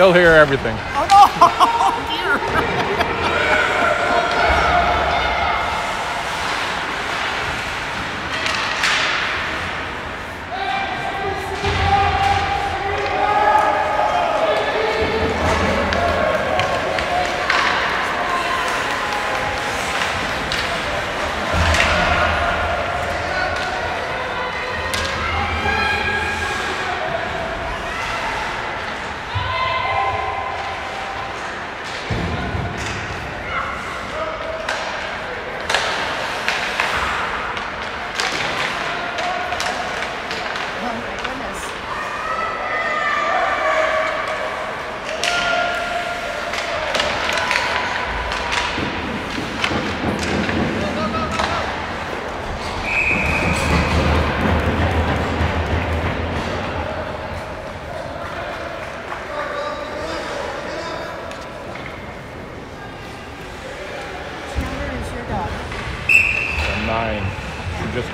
You'll hear everything.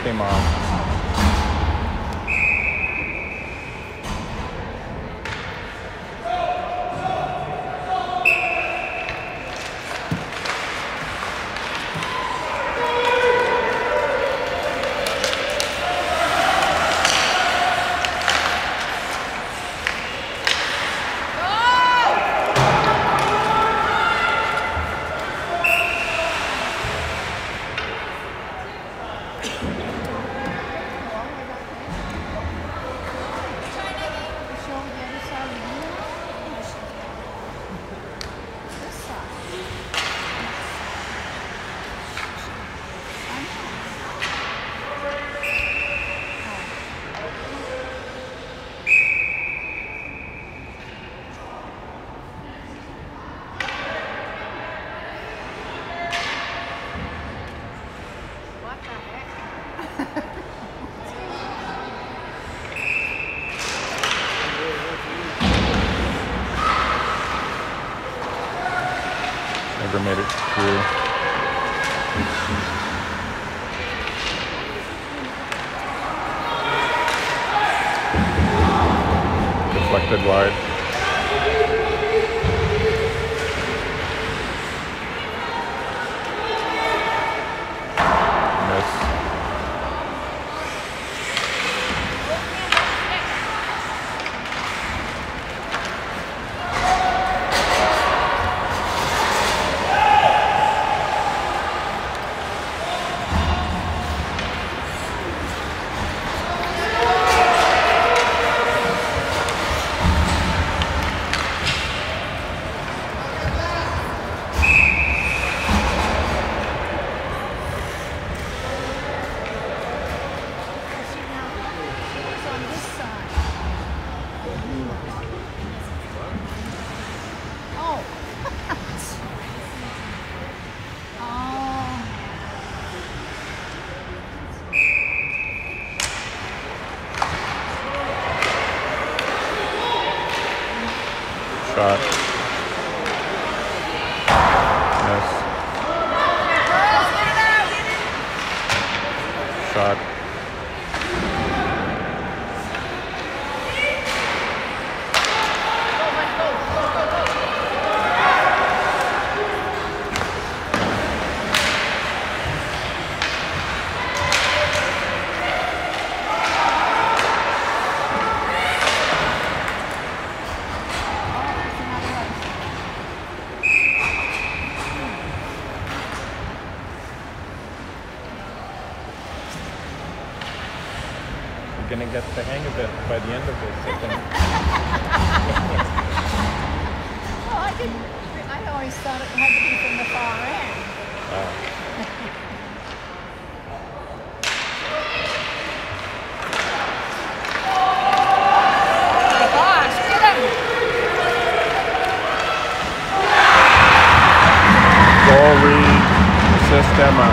Came on. sistema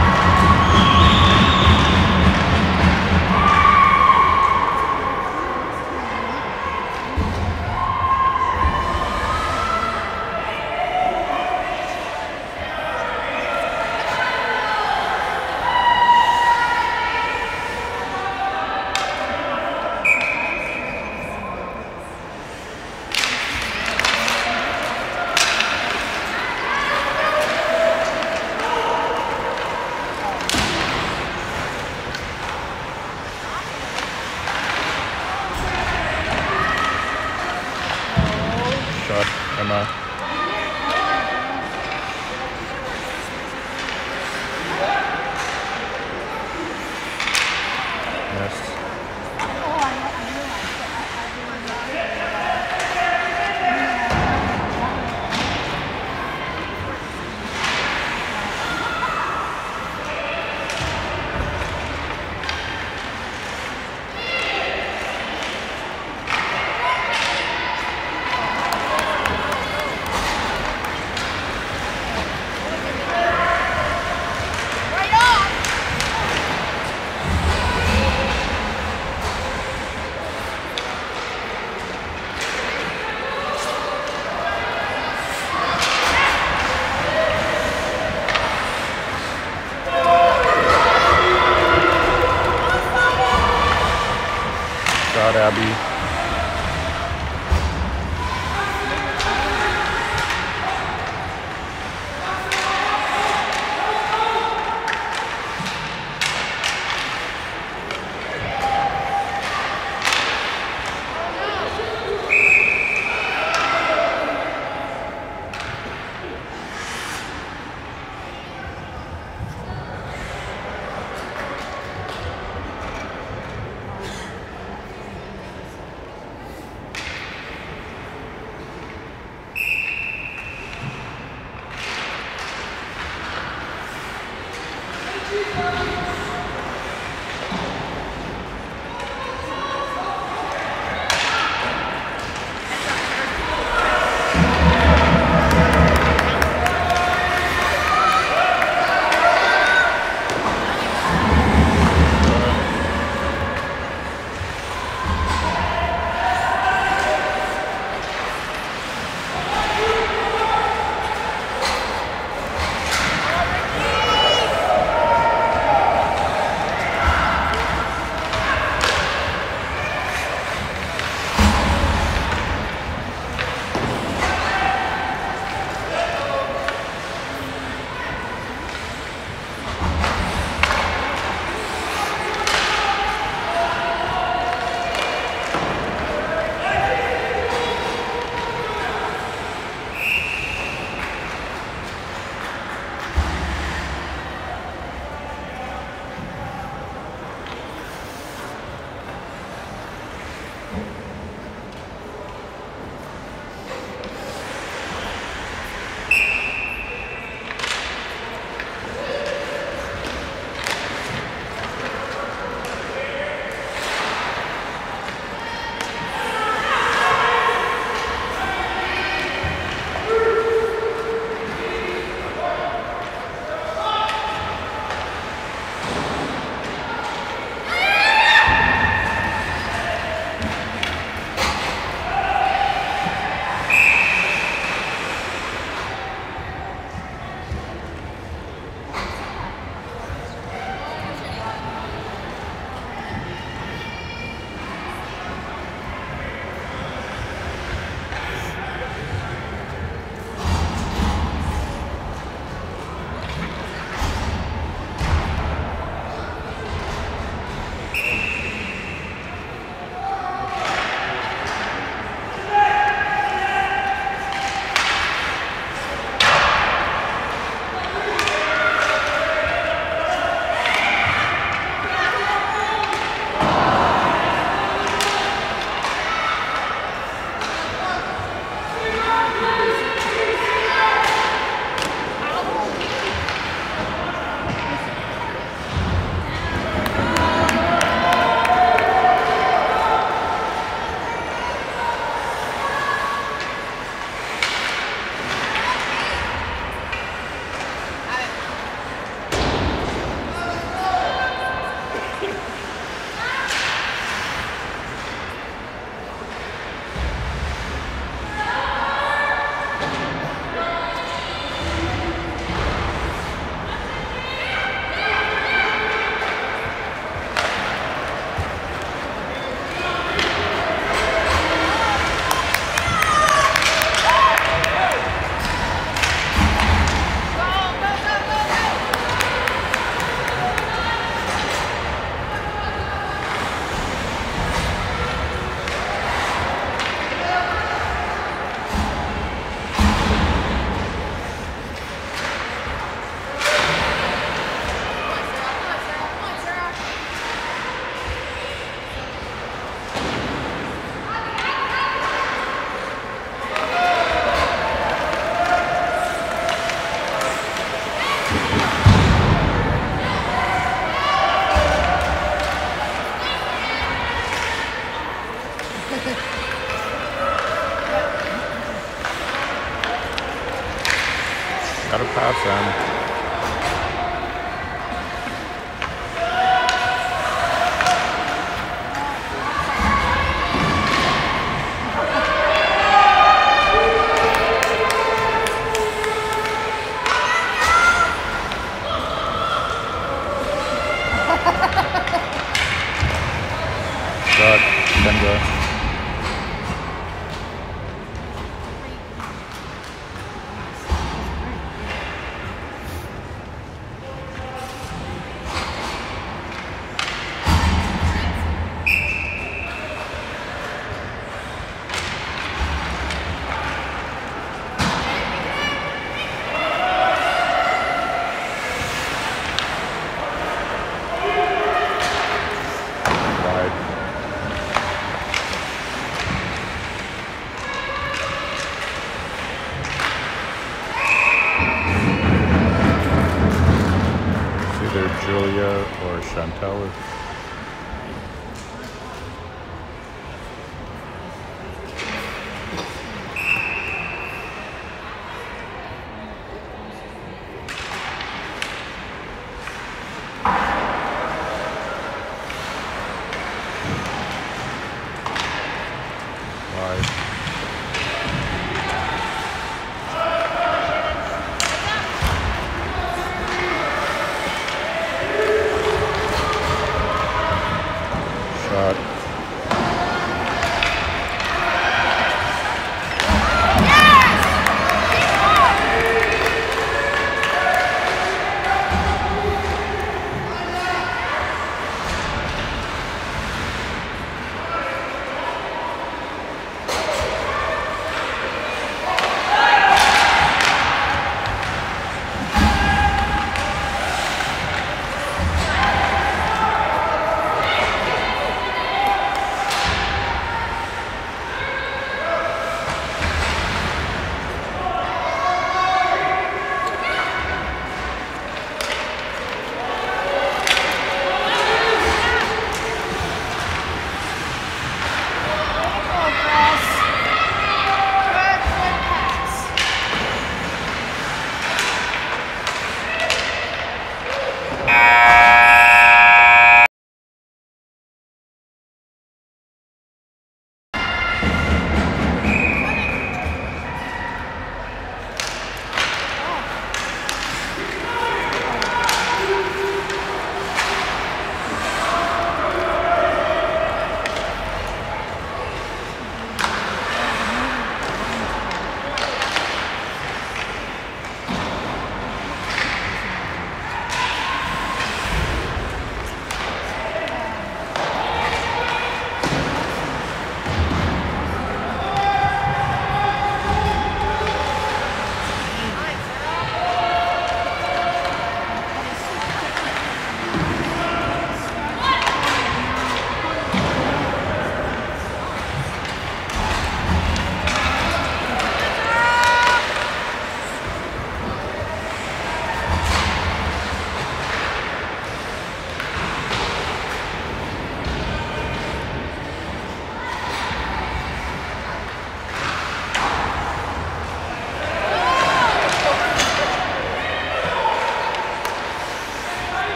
Julia or Chantel.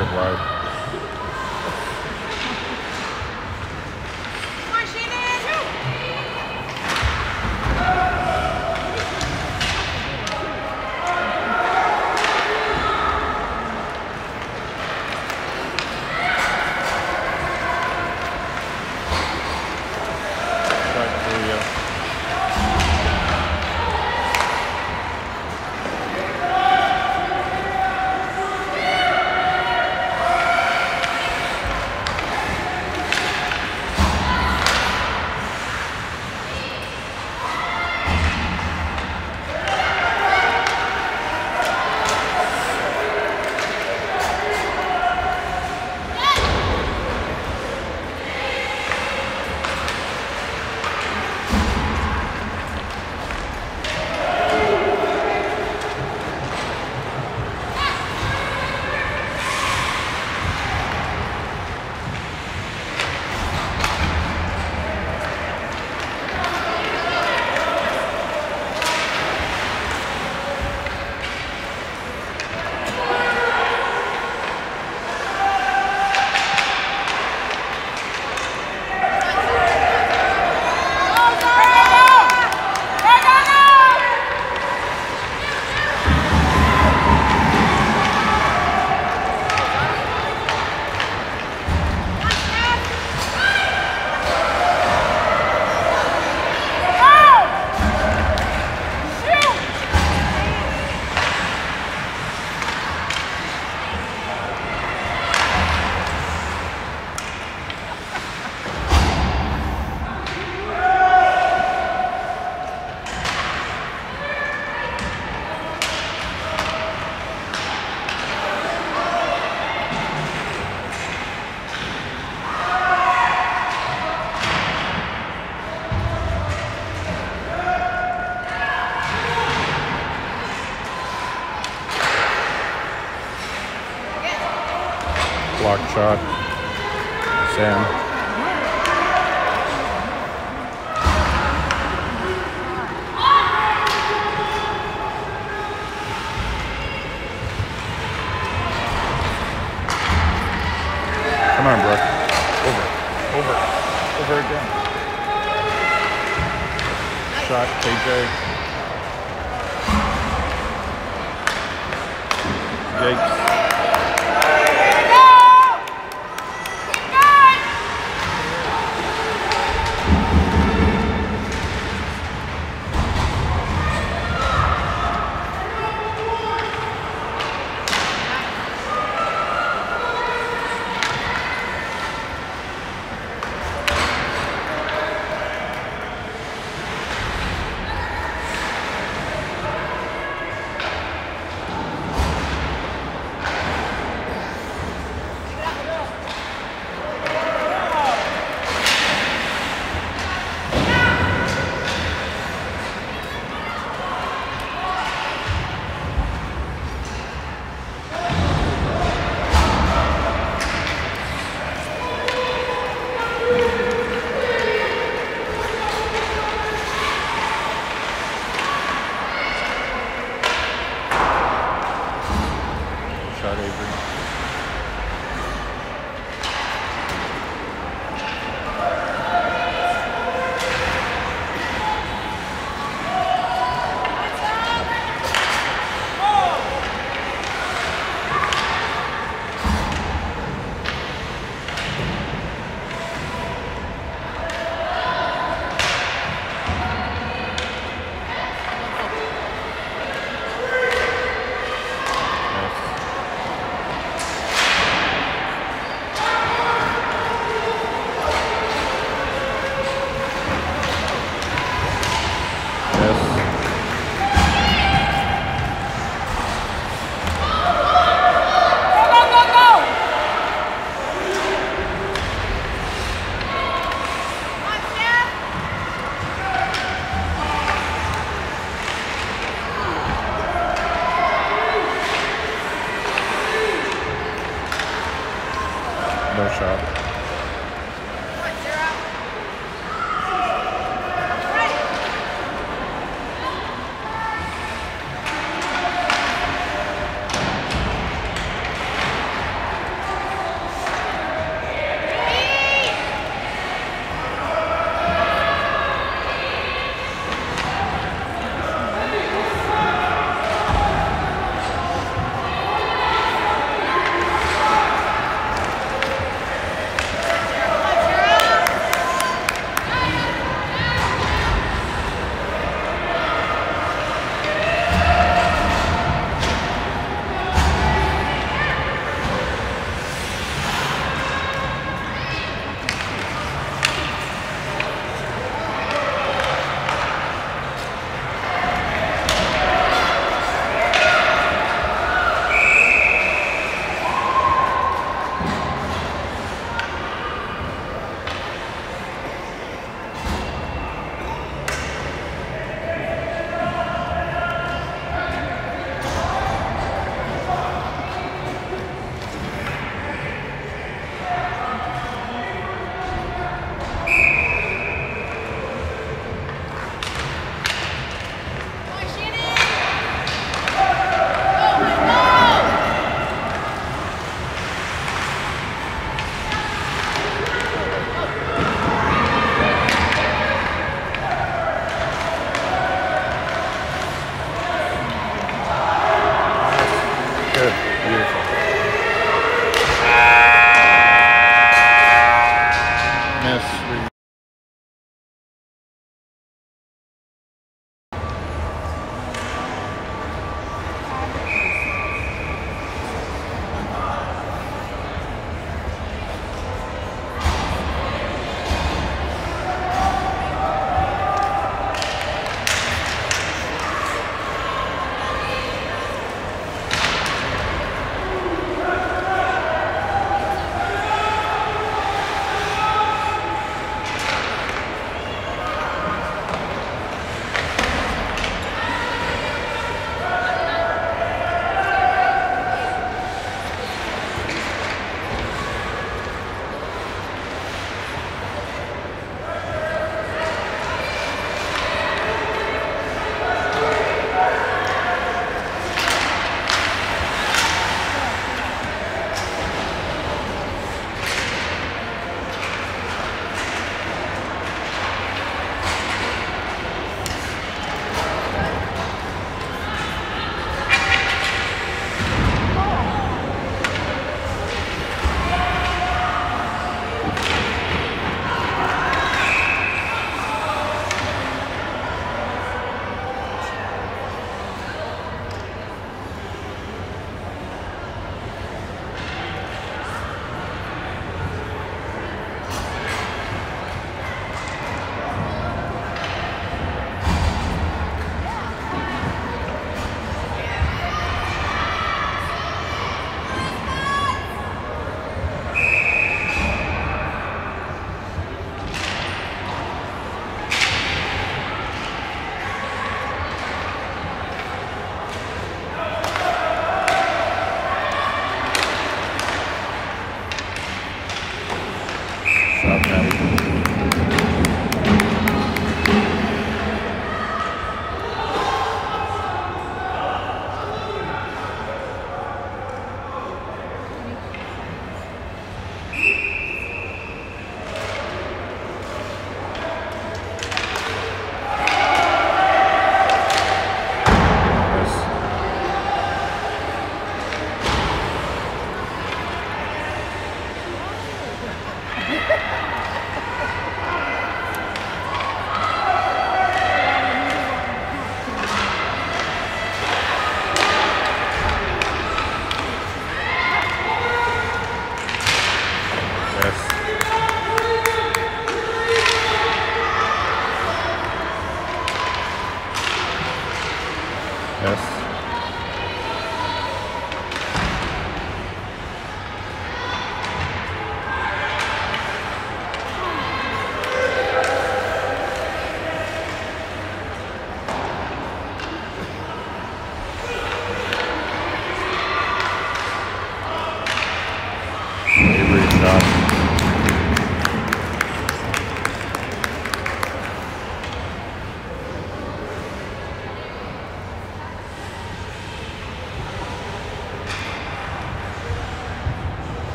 different way. Shot.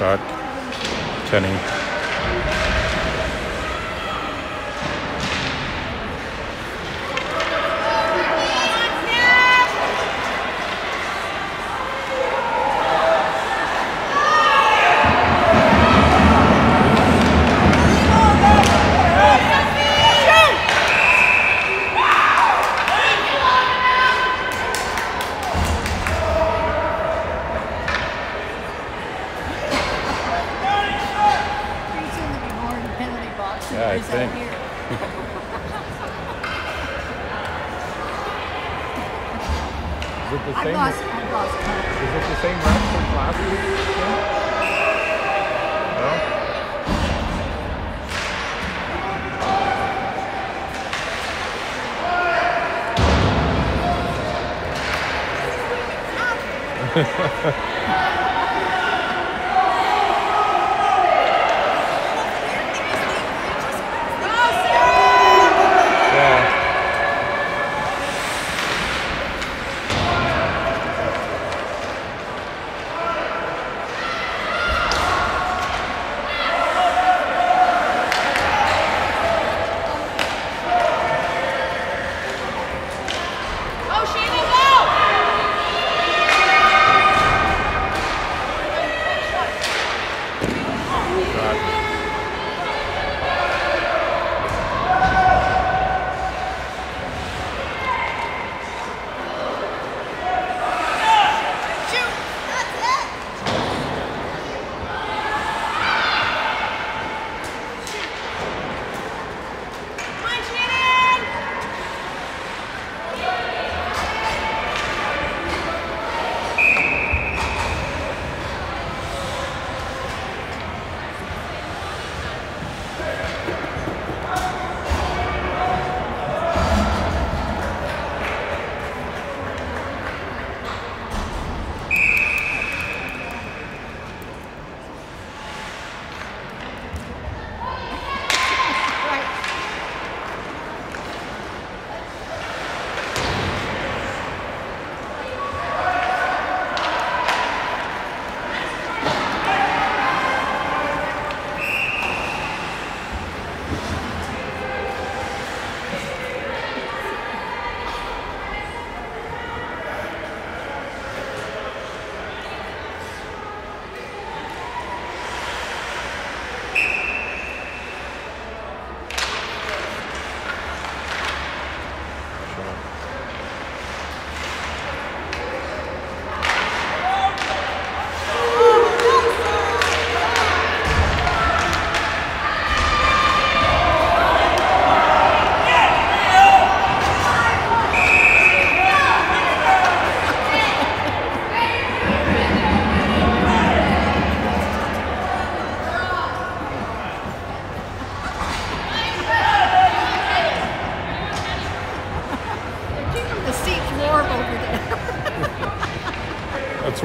Shot. Kenny.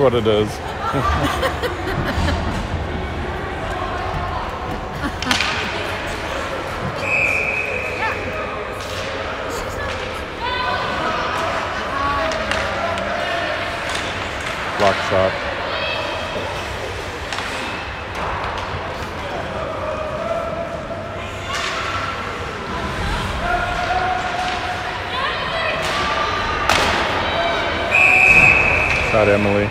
What it is. Block shot. Emily.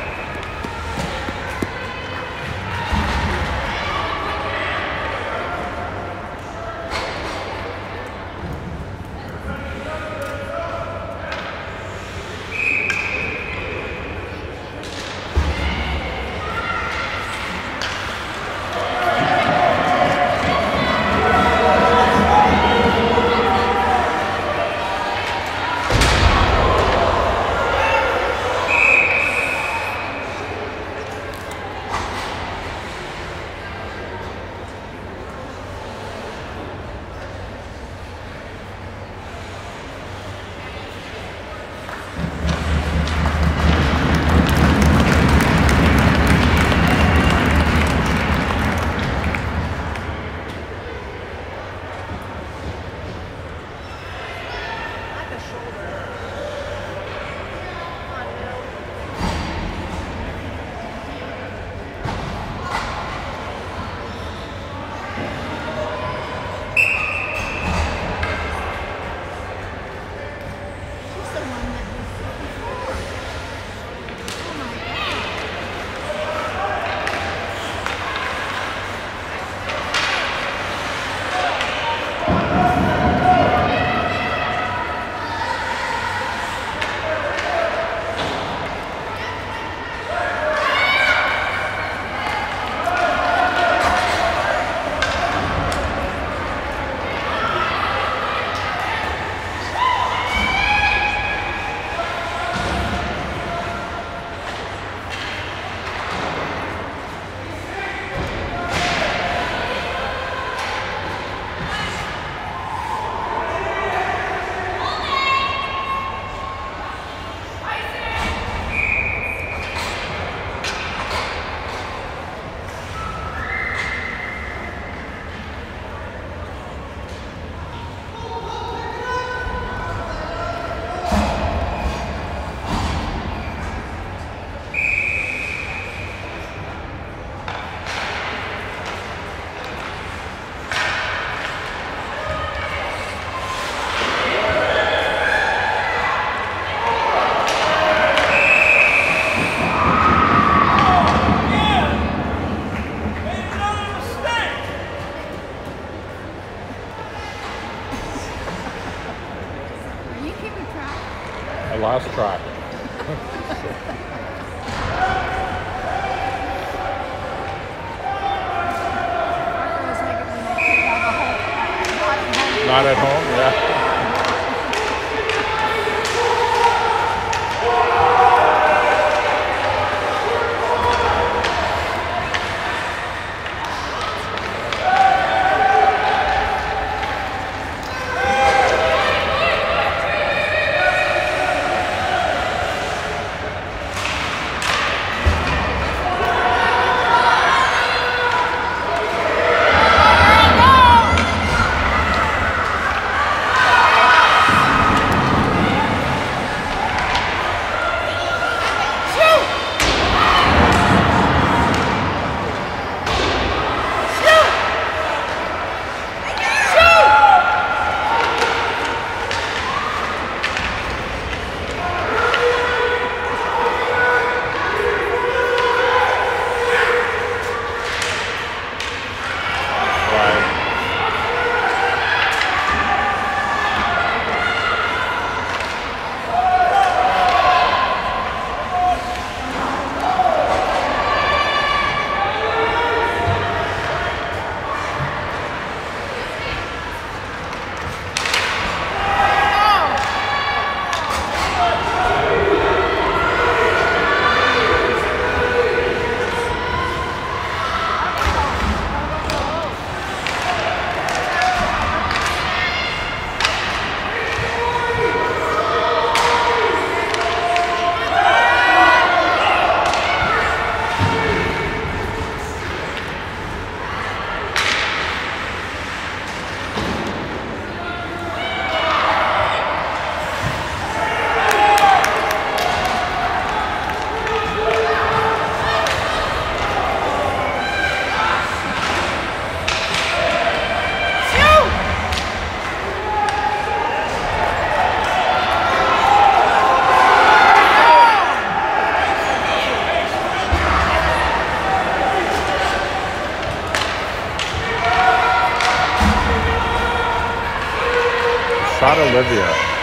Shot Olivia.